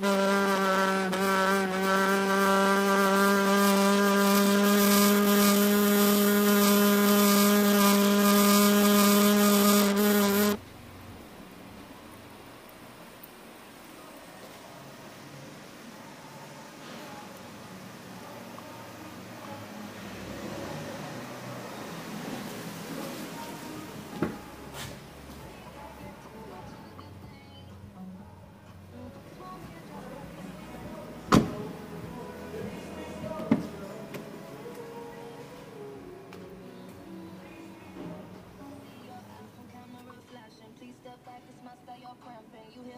Please passing. Do you